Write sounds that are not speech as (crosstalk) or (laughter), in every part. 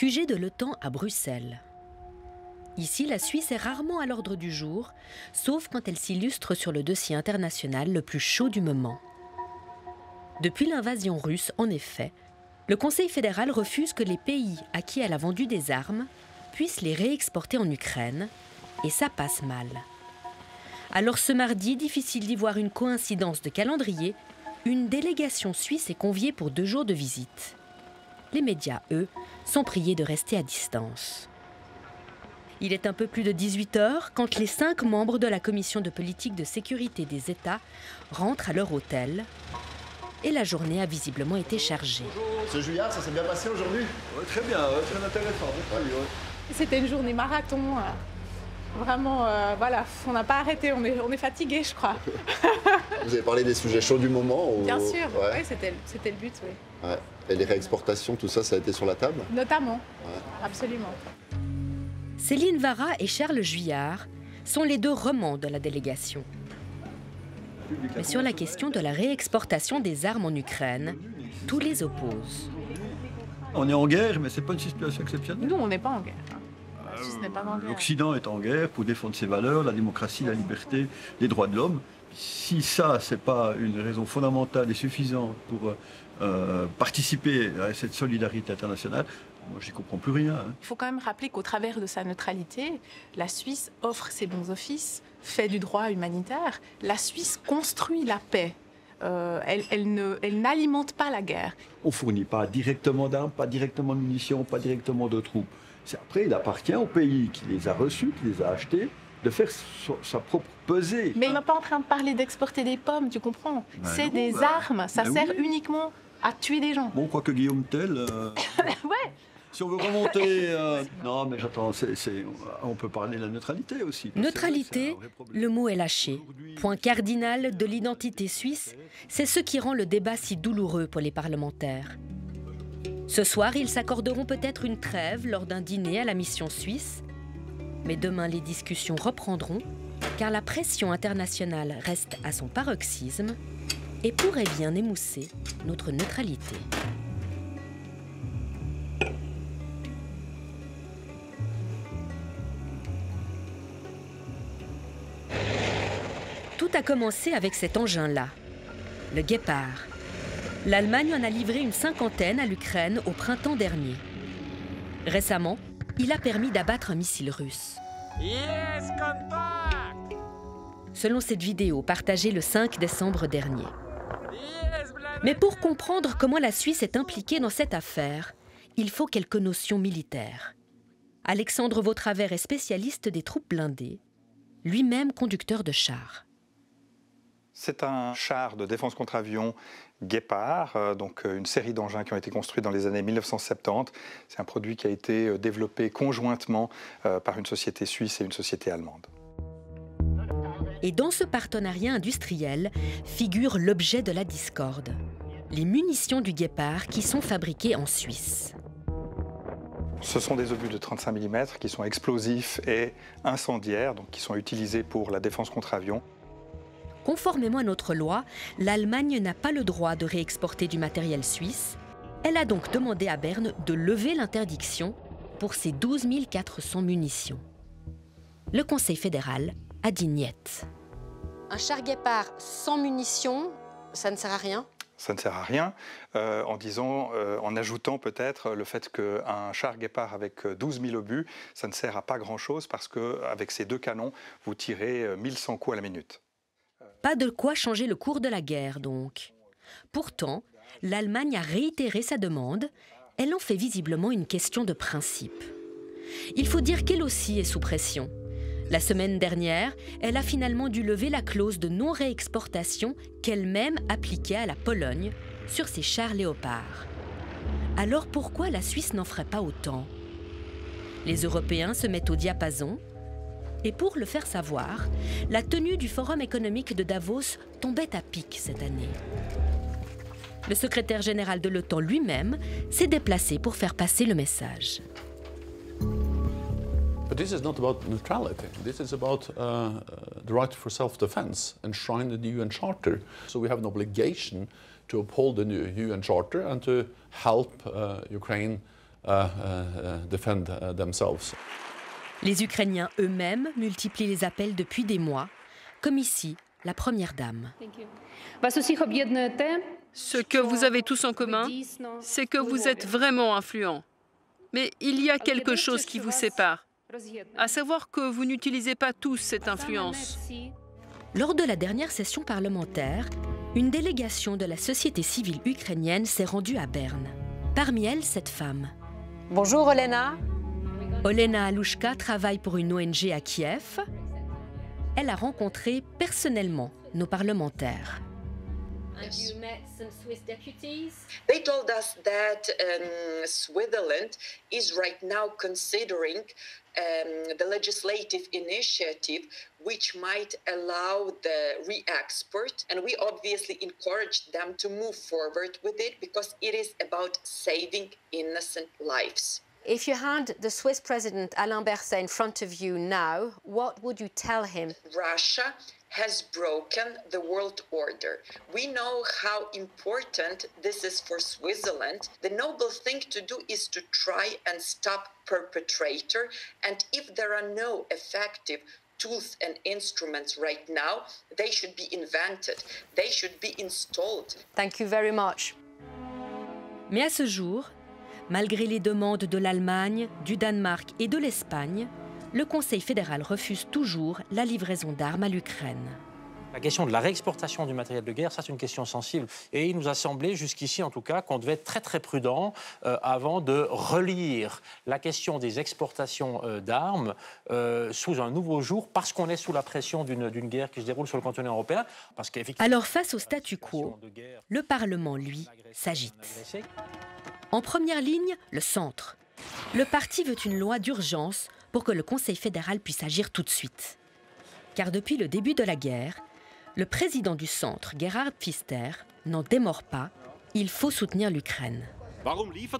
QG de l'OTAN à Bruxelles. Ici, la Suisse est rarement à l'ordre du jour, sauf quand elle s'illustre sur le dossier international le plus chaud du moment. Depuis l'invasion russe, en effet, le Conseil fédéral refuse que les pays à qui elle a vendu des armes puissent les réexporter en Ukraine, et ça passe mal. Alors ce mardi, difficile d'y voir une coïncidence de calendrier, une délégation suisse est conviée pour deux jours de visite. Les médias, eux, sont priés de rester à distance. Il est un peu plus de 18 heures quand les cinq membres de la commission de politique de sécurité des États rentrent à leur hôtel. Et la journée a visiblement été chargée. Ce juillard, ça s'est bien passé aujourd'hui? Très bien, très intéressant. C'était une journée marathon. euh, Vraiment, euh, voilà, on n'a pas arrêté, on est, on est fatigué, je crois. Vous avez parlé des sujets chauds du moment ou- Bien sûr, Ouais. oui, c'était c'était le but, oui. Et les réexportations, tout ça, ça a été sur la table Notamment, absolument. Céline Vara et Charles Juillard sont les deux romans de la délégation. Mais sur la question de la réexportation des armes en Ukraine, tous les opposent. On est en guerre, mais c'est pas une situation exceptionnelle. Nous, on n'est pas en guerre. hein. Suisse n'est pas en guerre. L'Occident est en guerre pour défendre ses valeurs, la démocratie, la liberté, les droits de l'homme. Si ça, c'est pas une raison fondamentale et suffisante pour euh, participer à cette solidarité internationale, moi, j'y comprends plus rien. hein. Il faut quand même rappeler qu'au travers de sa neutralité, la Suisse offre ses bons offices, fait du droit humanitaire. La Suisse construit la paix. Euh, elle elle ne- elle n'alimente pas la guerre. On fournit pas directement d'armes, pas directement de munitions, pas directement de troupes. Après, il appartient au pays qui les a reçus, qui les a achetés, de faire so- sa propre pesée. Mais il n'est pas en train de parler d'exporter des pommes, tu comprends? Ben C'est des ben- armes, ça ben sert oui. uniquement à tuer des gens. Bon, quoique Guillaume Tell. euh, (laughs) Ouais. Si on veut remonter. euh, Non, mais j'attends, c'est- c'est- on peut parler de la neutralité aussi. Neutralité, le mot est lâché. Point cardinal de l'identité suisse, c'est ce qui rend le débat si douloureux pour les parlementaires. Ce soir, ils s'accorderont peut-être une trêve lors d'un dîner à la mission suisse. Mais demain, les discussions reprendront, car la pression internationale reste à son paroxysme et pourrait bien émousser notre neutralité. Tout a commencé avec cet engin-là, le Guépard. L'Allemagne en a livré une cinquantaine à l'Ukraine au printemps dernier. Récemment, il a permis d'abattre un missile russe. Selon cette vidéo partagée le 5 décembre dernier. Mais pour comprendre comment la Suisse est impliquée dans cette affaire, il faut quelques notions militaires. Alexandre Vautravers est spécialiste des troupes blindées, lui-même conducteur de chars. C'est un char de défense contre avion Guépard, euh, donc euh, une série d'engins qui ont été construits dans les années 1970. C'est un produit qui a été euh, développé conjointement par une société suisse et une société allemande. Et dans ce partenariat industriel figure l'objet de la discorde, les munitions du Guépard qui sont fabriquées en Suisse. Ce sont des obus de 35 mm qui sont explosifs et incendiaires, donc qui sont utilisés pour la défense contre avion. Conformément à notre loi, l'Allemagne n'a pas le droit de réexporter du matériel suisse. Elle a donc demandé à Berne de lever l'interdiction pour ses 12 400 munitions. Le Conseil fédéral a dit niet. Un char guépard sans munitions, ça ne sert à rien? Ça ne sert à rien, euh, en disant, euh, en ajoutant peut-être le fait qu'un char Guépard avec euh, 12 000 obus, ça ne sert à pas grand-chose parce qu'avec ces deux canons, vous tirez euh, 1100 coups à la minute. Pas de quoi changer le cours de la guerre, donc. Pourtant, l'Allemagne a réitéré sa demande. Elle en fait visiblement une question de principe. Il faut dire qu'elle aussi est sous pression. La semaine dernière, elle a finalement dû lever la clause de non-réexportation qu'elle-même appliquait à la Pologne sur ses chars léopards. Alors pourquoi la Suisse n'en ferait pas autant? Les Européens se mettent au diapason et pour le faire savoir, la tenue du Forum économique de Davos tombait à pic cette année. Le secrétaire général de l'OTAN lui-même s'est déplacé pour faire passer le message. But this is not about neutrality. This is about uh, uh, the right for self-defense enshrined in the UN Charter. So we have an obligation to uphold the new UN Charter and to help uh, Ukraine uh, uh, defend uh, themselves. Les Ukrainiens eux-mêmes multiplient les appels depuis des mois, comme ici, la Première Dame. Ce que vous avez tous en commun, c'est que vous êtes vraiment influents. Mais il y a quelque chose qui vous sépare, à savoir que vous n'utilisez pas tous cette influence. Lors de la dernière session parlementaire, une délégation de la société civile ukrainienne s'est rendue à Berne. Parmi elles, cette femme. Bonjour Olena. Olena Alouchka travaille pour une ONG à Kiev. Elle a rencontré personnellement nos parlementaires. And you met some Swiss deputies? They told us that um, Switzerland is right now considering um, the legislative initiative which might allow the re export. And we obviously encouraged them to move forward with it because it is about saving innocent lives. If you had the Swiss president Alain Berset in front of you now, what would you tell him? Russia has broken the world order. We know how important this is for Switzerland. The noble thing to do is to try and stop perpetrator and if there are no effective tools and instruments right now, they should be invented. They should be installed. Thank you very much. Mais à ce jour, malgré les demandes de l'Allemagne, du Danemark et de l'Espagne, le Conseil fédéral refuse toujours la livraison d'armes à l'Ukraine. La question de la réexportation du matériel de guerre, ça c'est une question sensible. Et il nous a semblé, jusqu'ici en tout cas, qu'on devait être très très prudent euh, avant de relire la question des exportations euh, d'armes euh, sous un nouveau jour, parce qu'on est sous la pression d'une guerre qui se déroule sur le continent européen. Parce Alors face au statu quo, le Parlement, lui, s'agite. En première ligne, le centre. Le parti veut une loi d'urgence pour que le Conseil fédéral puisse agir tout de suite. Car depuis le début de la guerre, le président du centre, Gerhard Pfister, n'en démord pas, il faut soutenir l'Ukraine.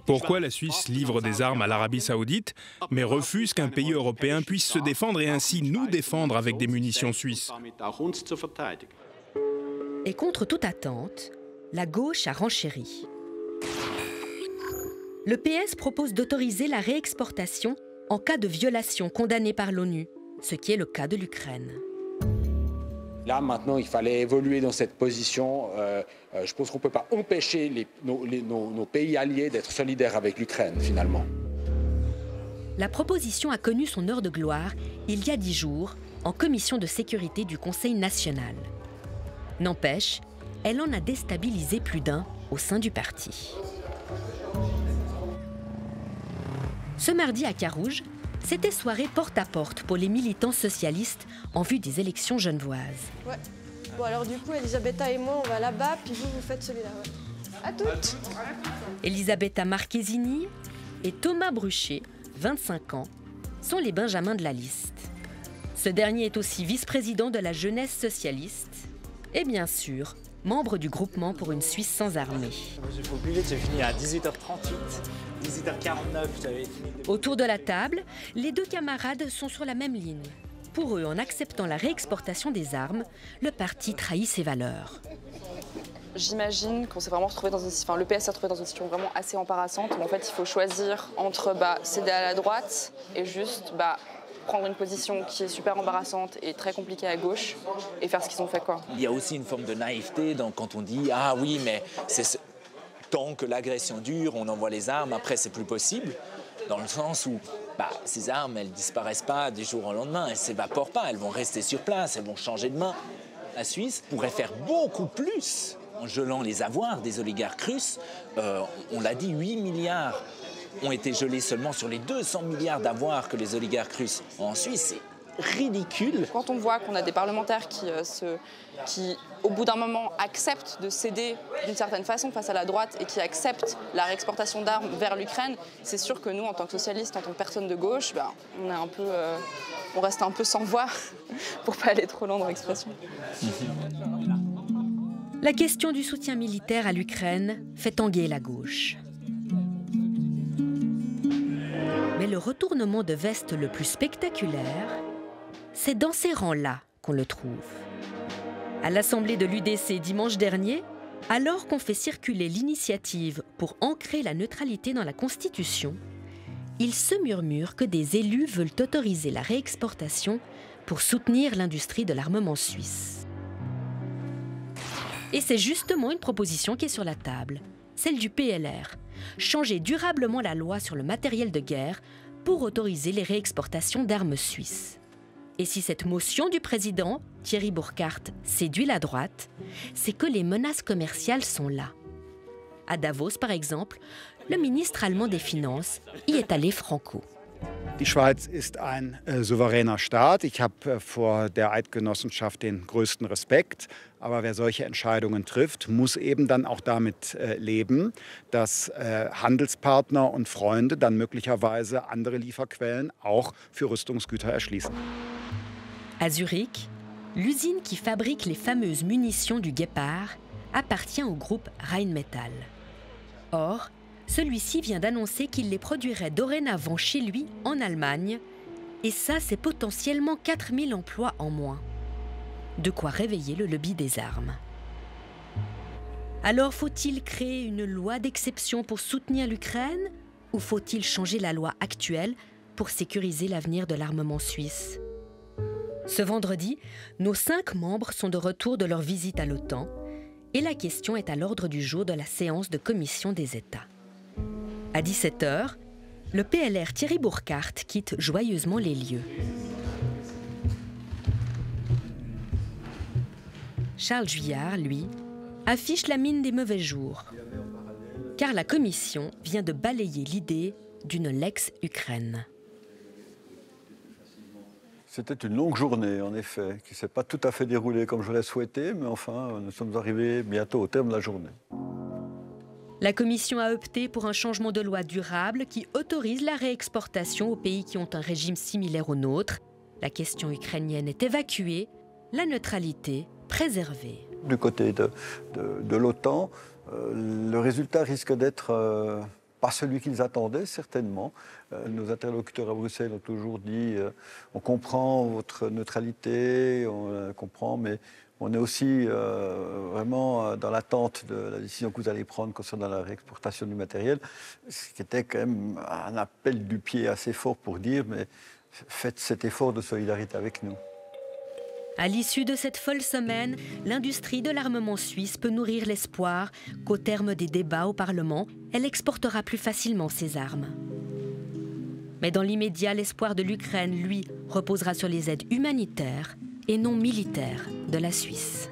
Pourquoi la Suisse livre des armes à l'Arabie saoudite, mais refuse qu'un pays européen puisse se défendre et ainsi nous défendre avec des munitions suisses Et contre toute attente, la gauche a renchéri. Le PS propose d'autoriser la réexportation en cas de violation condamnée par l'ONU, ce qui est le cas de l'Ukraine. Là, maintenant, il fallait évoluer dans cette position. Euh, euh, je pense qu'on ne peut pas empêcher les, nos, les, nos, nos pays alliés d'être solidaires avec l'Ukraine, finalement. La proposition a connu son heure de gloire il y a dix jours en commission de sécurité du Conseil national. N'empêche, elle en a déstabilisé plus d'un au sein du parti. Ce mardi à Carouge, c'était soirée porte à porte pour les militants socialistes en vue des élections genevoises. Ouais. Bon alors du coup, Elisabetta et moi, on va là-bas, puis vous, vous faites celui-là. Ouais. À toutes Elisabetta Marchesini et Thomas Bruchet, 25 ans, sont les benjamins de la liste. Ce dernier est aussi vice-président de la jeunesse socialiste et bien sûr, membre du groupement pour une Suisse sans armée. J'ai vite, j'ai fini à 18h38. 18h49, j'avais fini. Autour de la table, les deux camarades sont sur la même ligne. Pour eux, en acceptant la réexportation des armes, le parti trahit ses valeurs. J'imagine qu'on s'est vraiment retrouvé dans une, enfin, le PS s'est retrouvé dans une situation vraiment assez embarrassante où en fait il faut choisir entre bah, céder à la droite et juste bah, prendre une position qui est super embarrassante et très compliquée à gauche et faire ce qu'ils ont fait quoi. Il y a aussi une forme de naïveté dans, quand on dit ah oui mais c'est ce... tant que l'agression dure on envoie les armes après c'est plus possible dans le sens où bah, ces armes elles disparaissent pas du jour au lendemain elles s'évaporent pas elles vont rester sur place elles vont changer de main. La Suisse pourrait faire beaucoup plus en gelant les avoirs des oligarques russes. Euh, on l'a dit 8 milliards ont été gelés seulement sur les 200 milliards d'avoirs que les oligarques russes ont en Suisse. Ridicule. Quand on voit qu'on a des parlementaires qui, euh, se, qui au bout d'un moment, acceptent de céder d'une certaine façon face à la droite et qui acceptent la réexportation d'armes vers l'Ukraine, c'est sûr que nous, en tant que socialistes, en tant que personnes de gauche, ben, on, est un peu, euh, on reste un peu sans voix (laughs) pour pas aller trop loin dans l'expression. La question du soutien militaire à l'Ukraine fait tanguer la gauche. Mais le retournement de veste le plus spectaculaire, c'est dans ces rangs-là qu'on le trouve. À l'Assemblée de l'UDC dimanche dernier, alors qu'on fait circuler l'initiative pour ancrer la neutralité dans la Constitution, il se murmure que des élus veulent autoriser la réexportation pour soutenir l'industrie de l'armement suisse. Et c'est justement une proposition qui est sur la table, celle du PLR, changer durablement la loi sur le matériel de guerre pour autoriser les réexportations d'armes suisses. Et si cette motion du président, Thierry Burkhardt, séduit la droite, c'est que les menaces commerciales sont là. À Davos, par exemple, le ministre allemand des Finances y est allé franco. Die Schweiz ist ein äh, souveräner Staat. Ich habe äh, vor der Eidgenossenschaft den größten Respekt. Aber wer solche Entscheidungen trifft, muss eben dann auch damit äh, leben, dass äh, Handelspartner und Freunde dann möglicherweise andere Lieferquellen auch für Rüstungsgüter erschließen. À Zurich, l'usine qui fabrique les fameuses munitions du Guépard appartient au groupe Rheinmetall. Or, celui-ci vient d'annoncer qu'il les produirait dorénavant chez lui en Allemagne, et ça, c'est potentiellement 4000 emplois en moins. De quoi réveiller le lobby des armes. Alors faut-il créer une loi d'exception pour soutenir l'Ukraine ou faut-il changer la loi actuelle pour sécuriser l'avenir de l'armement suisse? Ce vendredi, nos cinq membres sont de retour de leur visite à l'OTAN et la question est à l'ordre du jour de la séance de commission des États. À 17h, le PLR Thierry Burkhardt quitte joyeusement les lieux. Charles Juillard, lui, affiche la mine des mauvais jours, car la Commission vient de balayer l'idée d'une Lex-Ukraine. C'était une longue journée, en effet, qui ne s'est pas tout à fait déroulée comme je l'ai souhaité, mais enfin, nous sommes arrivés bientôt au terme de la journée. La Commission a opté pour un changement de loi durable qui autorise la réexportation aux pays qui ont un régime similaire au nôtre. La question ukrainienne est évacuée, la neutralité Du côté de, l'OTAN, euh, le résultat risque d'être euh, pas celui qu'ils attendaient, certainement. Euh, nos interlocuteurs à Bruxelles ont toujours dit on comprend votre neutralité, on comprend, mais on est aussi vraiment dans l'attente de la décision que vous allez prendre concernant la réexportation du matériel, ce qui était quand même un appel du pied assez fort pour dire mais faites cet effort de solidarité avec nous. À l'issue de cette folle semaine, l'industrie de l'armement suisse peut nourrir l'espoir qu'au terme des débats au Parlement, elle exportera plus facilement ses armes. Mais dans l'immédiat, l'espoir de l'Ukraine, lui, reposera sur les aides humanitaires et non militaires de la Suisse.